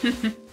Sí, sí.